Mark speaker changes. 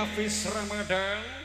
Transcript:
Speaker 1: Hafiz Ramadan.